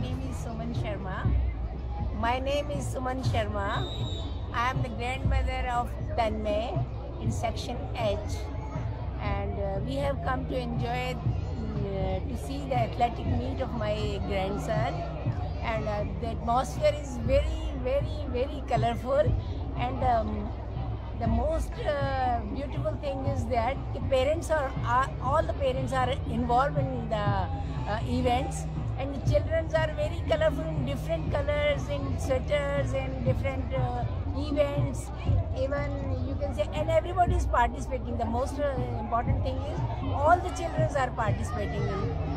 name is Suman Sharma. My name is Suman Sharma. I am the grandmother of Tanmay in section H, and uh, we have come to enjoy uh, to see the athletic meet of my grandson. And uh, the atmosphere is very, very, very colorful, and um, the most uh, beautiful thing is that the parents are, all the parents are involved in the uh, events and the children are very colorful in different colors in sweaters and different uh, events even you can say and everybody is participating. The most uh, important thing is all the children are participating in